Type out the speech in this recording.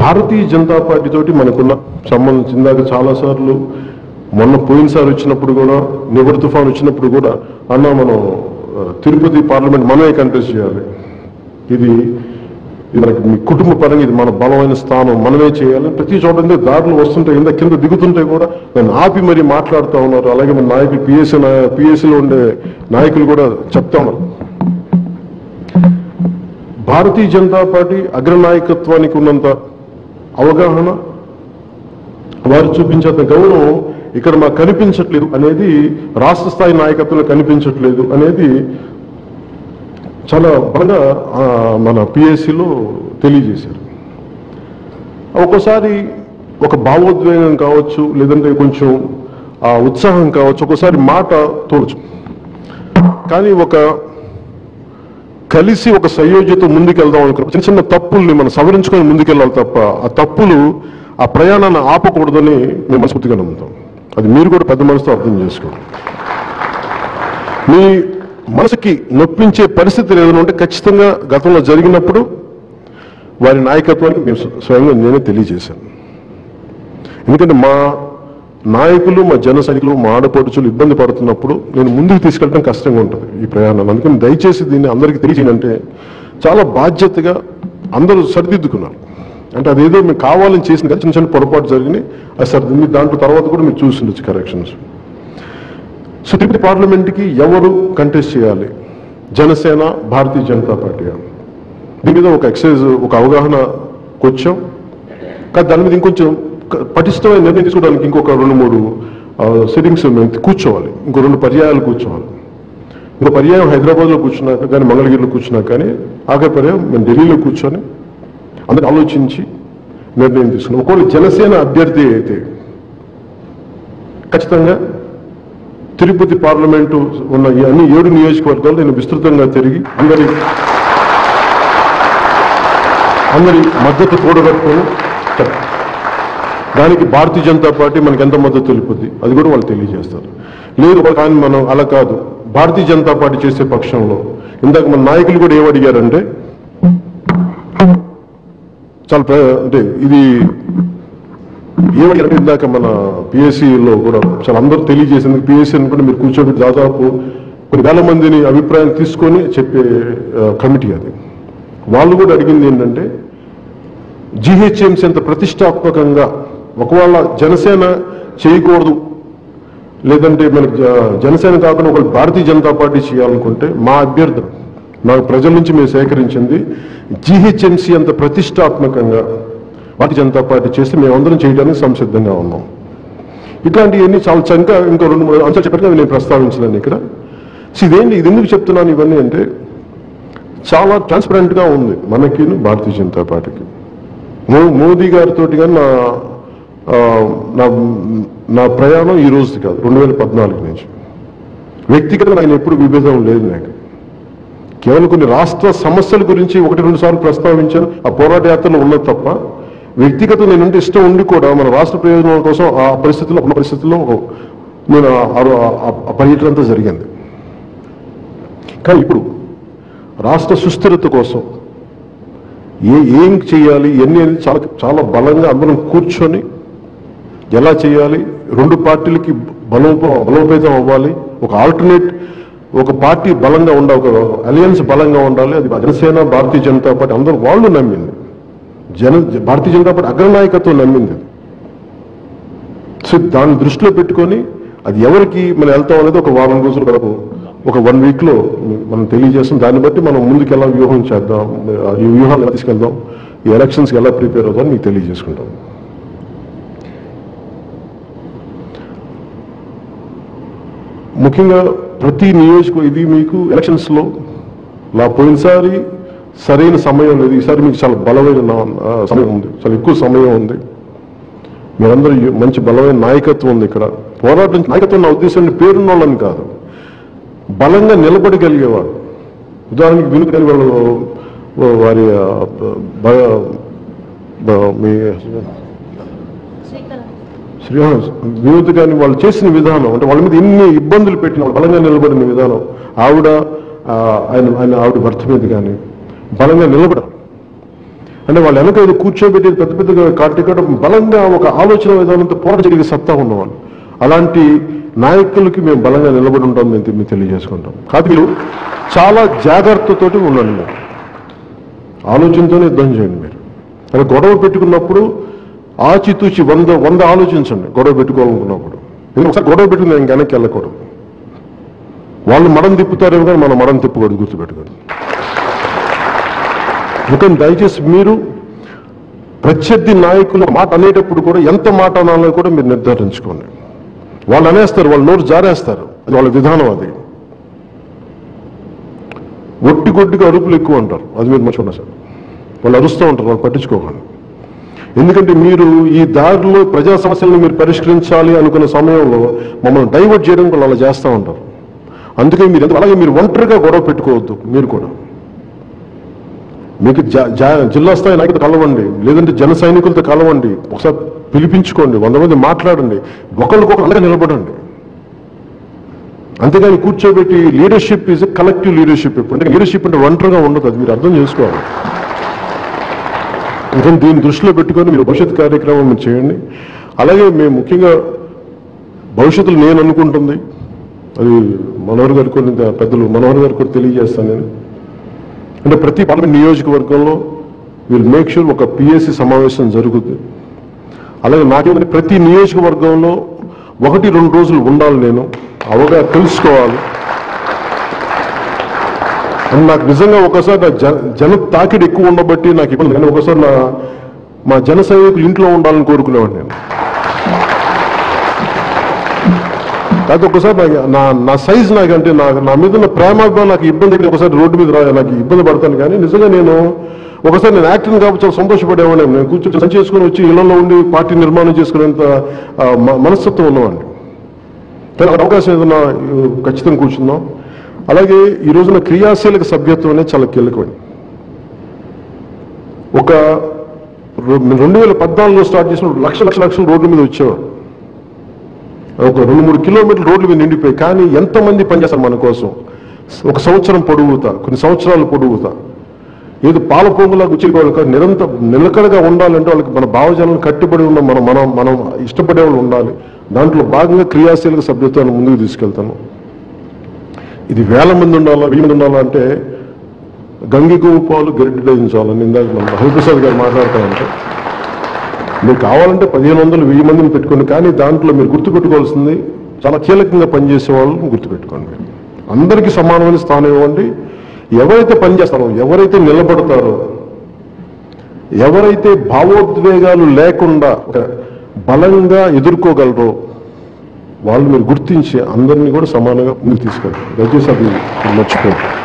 Bharatiya Janata party తోటి మనకున్న సంబంధం ఇందాక చాలా సార్లు మొన్న పోయినసారి వచ్చినప్పుడు కూడా నివర్ తుఫాన్ వచ్చినప్పుడు కూడా అన్న మనం తిరుపతి పార్లమెంట్ మనమే కంటెస్ట్ చేయాలి. ఇది ఇది మనకి మీ కుటుంబ పరంగా ఇది మన బలమైన స్థానం మనమే చేయాలి. ప్రతి చోట దారులు వస్తుంటే ఇంత కింద దిగుతుంటే కూడా. నేను ఆపి మరి మాట్లాడుతూ ఉన్నారు. అలాగే మన నాయకులు పిఎస్సీ పిఎస్సీలో ఉండే నాయకులు కూడా చెప్తా ఉన్నారు. భారతీయ జనతా పార్టీ అగ్రనాయకత్వానికి ఉన్నంత అవగాహన వారు చూపించేంత గౌరవం ఇక్కడ మాకు కనిపించట్లేదు అనేది రాష్ట్ర స్థాయి నాయకత్వంలో కనిపించట్లేదు అనేది చాలా బాగా మన పిఎస్సిలో తెలియజేశారు. ఒక్కోసారి ఒక భావోద్వేగం కావచ్చు లేదంటే కొంచెం ఆ ఉత్సాహం కావచ్చు ఒక్కోసారి మాట తోడచ్చు కానీ ఒక కలిసి ఒక సంయోజ్యతో ముందుకెళ్దాం అనుకున్నాం చిన్న చిన్న తప్పుల్ని మనం సవరించుకొని ముందుకెళ్ళాలి తప్ప ఆ తప్పులు ఆ ప్రయాణాన్ని ఆపకూడదని మేము మనస్ఫూర్తిగా నమ్ముతాం. అది మీరు కూడా పెద్ద మనసుతో అర్థం చేసుకోండి. మీ మనసుకి నొప్పించే పరిస్థితులు ఏదైనా ఉంటే ఖచ్చితంగా గతంలో జరిగినప్పుడు వారి నాయకత్వానికి మేము స్వయంగా నేనే తెలియజేశాను. ఎందుకంటే మా నాయకులు మా జన సైనికులు మా ఆడపడుచులు ఇబ్బంది పడుతున్నప్పుడు నేను ముందుకు తీసుకెళ్ళడం కష్టంగా ఉంటుంది ఈ ప్రయాణాలు. అందుకని దయచేసి దీన్ని అందరికీ తెలియజేయంటే చాలా బాధ్యతగా అందరూ సరిదిద్దుకున్నారు. అంటే అదేదో మీకు కావాలని చేసిన కదా చిన్న చిన్న పొరపాటు జరిగినాయి. అది సరిదిద్ది దాంట్లో తర్వాత కూడా మీరు చూసిండొచ్చు కరెక్షన్స్ సో తిరుపతి పార్లమెంట్కి ఎవరు కంటెస్ట్ చేయాలి? జనసేన భారతీయ జనతా పార్టీ దీని మీద ఒక ఎక్సైజ్ ఒక అవగాహన వచ్చాం కానీ దాని మీద ఇంకొంచెం పటిష్టమైన నిర్ణయం తీసుకోవడానికి ఇంకొక రెండు మూడు సిట్టింగ్స్ మేము కూర్చోవాలి. ఇంకో రెండు పర్యాయాలు కూర్చోవాలి. ఇంకో పర్యాయం హైదరాబాద్లో కూర్చున్నాక కానీ మంగళగిరిలో కూర్చున్నాక కానీ ఆఖరి పర్యాయం మేము ఢిల్లీలో కూర్చొని అందరూ ఆలోచించి నిర్ణయం తీసుకున్నాం. ఒకవేళ జనసేన అభ్యర్థి అయితే ఖచ్చితంగా తిరుపతి పార్లమెంటు ఉన్న ఈ అన్ని ఏడు నియోజకవర్గాలు నేను విస్తృతంగా తిరిగి అందరి అందరి మద్దతు కూడగట్టుకొని దానికి భారతీయ జనతా పార్టీ మనకి ఎంత మద్దతు తెలుపుద్ది? అది కూడా వాళ్ళు తెలియజేస్తారు. లేదు కానీ మనం అలా కాదు. భారతీయ జనతా పార్టీ చేసే పక్షంలో ఇందాక మన నాయకులు కూడా ఏమడిగారంటే చాలా అంటే ఇది ఏమడిగారంటే ఇందాక మన పిఎస్సిలో కూడా చాలా అందరూ తెలియజేసింది పిఎస్సి అనుకుంటే మీరు కూర్చోబెట్టి దాదాపు కొన్ని వేల మందిని అభిప్రాయం తీసుకొని చెప్పే కమిటీ అది. వాళ్ళు కూడా అడిగింది ఏంటంటే జిహెచ్ఎంసీ అంత ప్రతిష్టాత్మకంగా ఒకవేళ జనసేన చేయకూడదు లేదంటే మనకి జ- జనసేన కాకుండా ఒక భారతీయ జనతా పార్టీ చేయాలనుకుంటే మా అభ్యర్థన మా ప్రజల నుంచి మేము సేకరించింది జిహెచ్ఎంసీ అంత ప్రతిష్టాత్మకంగా భారతీయ జనతా పార్టీ చేస్తే మేమందరం చేయడానికి సంసిద్ధంగా ఉన్నాం. ఇట్లాంటివన్నీ చాలా చంక ఇంకో రెండు మూడు అంశాలు చెప్పారు కదా నేను ప్రస్తావించలేను ఇక్కడ. ఇదేంటి ఇది ఎందుకు చెప్తున్నాను ఇవన్నీ అంటే చాలా ట్రాన్స్పరెంట్గా ఉంది మనకి భారతీయ జనతా పార్టీకి. మో- మోదీ గారితో కానీ నా నా నా ప్రయాణం ఈ రోజుది కాదు రెండు వేల పద్నాలుగు నుంచి. వ్యక్తిగతంగా ఆయన ఎప్పుడు విభేదం లేదు నాకు. కేవలం కొన్ని రాష్ట్ర సమస్యల గురించి ఒకటి రెండు సార్లు ప్రస్తావించాను ఆ పోరాట యాత్రలో ఉన్నది తప్ప వ్యక్తిగత నేనంటే ఇష్టం ఉండి కూడా మన రాష్ట్ర ప్రయోజనాల కోసం ఆ పరిస్థితుల్లో ఉన్న పరిస్థితుల్లో నేను ఆ- ఆ పర్యటన అంతా జరిగింది. కానీ ఇప్పుడు రాష్ట్ర సుస్థిరత కోసం ఏ ఏం చేయాలి ఎన్ని అనేది చాలా చాలా బలంగా అందరం కూర్చొని ఎలా చేయాలి? రెండు పార్టీలకి బలోప బలోపేతం అవ్వాలి. ఒక ఆల్టర్నేట్ ఒక పార్టీ బలంగా ఉండ ఒక అలయన్స్ బలంగా ఉండాలి. అది జనసేన భారతీయ జనతా పార్టీ అందరూ వాళ్ళు నమ్మింది. జన భారతీయ జనతా పార్టీ అగ్రనాయకత్వం నమ్మింది. సో దాన్ని దృష్టిలో పెట్టుకొని అది ఎవరికి మనం వెళ్తాం అనేది ఒక వారం రోజులు వరకు ఒక వన్ వీక్లో మనం తెలియజేస్తాం. దాన్ని బట్టి మనం ముందుకు ఎలా వ్యూహం చేద్దాం ఈ వ్యూహాలు ఎలా తీసుకెళ్దాం ఈ ఎలక్షన్స్కి ఎలా ప్రిపేర్ అవుతాం మీకు తెలియజేసుకుంటాం. ముఖ్యంగా ప్రతి నియోజక ఇది మీకు ఎలక్షన్స్లో నా పోయినసారి సరైన సమయం లేదు. ఈసారి మీకు చాలా బలమైన సమయం ఉంది. చాలా ఎక్కువ సమయం ఉంది. మీరందరూ మంచి బలమైన నాయకత్వం ఉంది ఇక్కడ. పోరాటం నాయకత్వం నా ఉద్దేశం పేరున్న వాళ్ళని కాదు. బలంగా నిలబడగలిగేవాడు ఉదాహరణకి వినుకని వాళ్ళు వారి మీ శ్రీహాస్ వినోద్ గారిని వాళ్ళు చేసిన విధానం అంటే వాళ్ళ మీద ఎన్ని ఇబ్బందులు పెట్టిన వాళ్ళు బలంగా నిలబడిన విధానం ఆవిడ ఆయన ఆయన ఆవిడ భర్త మీద కానీ బలంగా నిలబడ అంటే వాళ్ళు వెనక ఏదో కూర్చోబెట్టి పెద్ద పెద్దగా కాటికట బలంగా ఒక ఆలోచన విధానంతో పోరాటగలిగే సత్తా ఉన్నవాళ్ళు. అలాంటి నాయకులకి మేము బలంగా నిలబడి ఉంటాం మేము మేము తెలియజేసుకుంటాం. కాదు చాలా జాగ్రత్తతోటి ఉండండి. మీరు ఆలోచనతోనే యుద్ధం చేయండి మీరు. అలా గొడవ పెట్టుకున్నప్పుడు ఆచితూచి వంద వంద ఆలోచించండి. గొడవ పెట్టుకోవాలనుకున్నప్పుడు. ఎందుకంటే ఒకసారి గొడవ పెట్టుకుంది ఇంక వెనక్కి వెళ్ళకూడదు. వాళ్ళు మడం తిప్పుతారేమో కానీ మనం మడం తిప్పకూడదు గుర్తుపెట్టుకోండి. అందుకని దయచేసి మీరు ప్రత్యర్థి నాయకులు మాట అనేటప్పుడు కూడా ఎంత మాట అనాలో కూడా మీరు నిర్ధారించుకోండి. వాళ్ళు అనేస్తారు వాళ్ళు నోరు జారేస్తారు. అది వాళ్ళ విధానం అది. ఒట్టి కొట్టిగా అరుపులు ఎక్కువ అంటారు. అది మీరు మర్చిపోయినా సార్ వాళ్ళు అరుస్తూ ఉంటారు వాళ్ళు పట్టించుకోకండి. ఎందుకంటే మీరు ఈ దారిలో ప్రజా సమస్యలను మీరు పరిష్కరించాలి అనుకున్న సమయంలో మమ్మల్ని డైవర్ట్ చేయడం కూడా అలా చేస్తూ ఉంటారు. అందుకే మీరు అలాగే మీరు ఒంటరిగా గొడవ పెట్టుకోవద్దు మీరు కూడా. మీకు జా- జా- జిల్లా స్థాయి నాయకులు కలవండి లేదంటే జన సైనికులతో కలవండి ఒకసారి పిలిపించుకోండి వంద మంది మాట్లాడండి ఒకరికొకరు అలాగే నిలబడండి. అంతేగాని కూర్చోబెట్టి లీడర్షిప్ ఈజ్ కలెక్టివ్ లీడర్షిప్ ఇప్పుడు అంటే లీడర్షిప్ అంటే ఒంటరిగా ఉండదు అది మీరు అర్థం చేసుకోవాలి. ఇంకా దీన్ని దృష్టిలో పెట్టుకొని మీరు భవిష్యత్ కార్యక్రమం చేయండి. అలాగే మేము ముఖ్యంగా భవిష్యత్తులో నేను అనుకుంటుంది. అది మనోహర్ గారికి కొన్ని పెద్దలు మనోహర్ గారికి కూడా తెలియజేస్తాను నేను. అంటే ప్రతి పార్లమెంట్ నియోజకవర్గంలో వీళ్ళు మేక్ షూర్ ఒక పిఎస్సి సమావేశం జరుగుతుంది. అలాగే నాకేమంటే ప్రతి నియోజకవర్గంలో ఒకటి రెండు రోజులు ఉండాలి నేను. అవగా తెలుసుకోవాలి. అండ్ నాకు నిజంగా ఒకసారి నా జన జన తాకిడి ఎక్కువ ఉండబట్టి నాకు ఇబ్బంది. కానీ ఒకసారి నా మా జన సైనికులు ఇంట్లో ఉండాలని కోరుకునేవాడిని నేను. కాదు ఒకసారి నాకు నా నా సైజ్ నాకంటే నా నా మీద ఉన్న ప్రేమాభిమానం నాకు ఇబ్బంది అయితే ఒకసారి రోడ్డు మీద రా నాకు ఇబ్బంది పడతాను. కానీ నిజంగా నేను ఒకసారి నేను యాక్టింగ్ కాబట్టి చాలా సంతోషపడేవాడిని. నేను కూర్చొని సంచి చేసుకుని వచ్చి ఇళ్ళలో ఉండి పార్టీ నిర్మాణం చేసుకునేంత మనస్తత్వం ఉన్నవాడిని. కానీ ఒక అవకాశం ఏదైనా ఖచ్చితంగా కూర్చుందాం. అలాగే ఈ రోజున క్రియాశీలక సభ్యత్వం అనేది చాలా కీలకమైంది. ఒక రెండు వేల పద్నాలుగులో స్టార్ట్ చేసిన లక్ష లక్ష లక్షల రోడ్ల మీద వచ్చేవాడు ఒక రెండు మూడు కిలోమీటర్ల రోడ్ల మీద నిండిపోయి కానీ ఎంతమంది పనిచేస్తారు మన కోసం? ఒక సంవత్సరం పొడుగుతా కొన్ని సంవత్సరాలు పొడుగుతా. ఏదో పాల పొంగులా గుచ్చిపోవాలి నిరంతరం నిలకడగా ఉండాలంటే వాళ్ళకి మన భావజాలను కట్టుబడి ఉన్న మనం మనం మనం ఇష్టపడే వాళ్ళు ఉండాలి. దాంట్లో భాగంగా క్రియాశీలక సభ్యత్వాన్ని ముందుకు తీసుకెళ్తాను. ఇది వేల మంది ఉండాలా వెయ్యి మంది ఉండాలా అంటే గంగి గోపాలు గరిటె దించాలని ఇందాక మన హరిప్రసాద్ గారు మాట్లాడతామంటే మీరు కావాలంటే పదిహేను వందలు వెయ్యి మందిని పెట్టుకోండి కానీ దాంట్లో మీరు గుర్తుపెట్టుకోవాల్సింది చాలా కీలకంగా పనిచేసే వాళ్ళని గుర్తుపెట్టుకోండి. అందరికీ సమానమైన స్థానం ఇవ్వండి. ఎవరైతే పనిచేస్తారో ఎవరైతే నిలబడతారో ఎవరైతే భావోద్వేగాలు లేకుండా బలంగా ఎదుర్కోగలరో వాళ్ళు మీరు గుర్తించి అందరినీ కూడా సమానంగా ముందుకు తీసుకెళ్ళండి. దయచేసి అది మర్చిపోండి